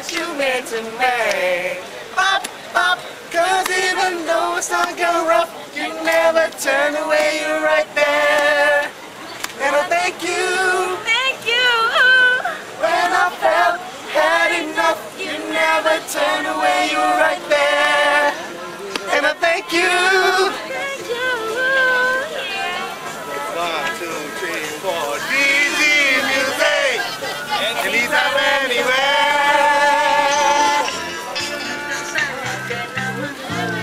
that you meant to make. Bop, bop, cause even though it's not going rough, you never turn away, you're right there. And I thank you. Anywhere.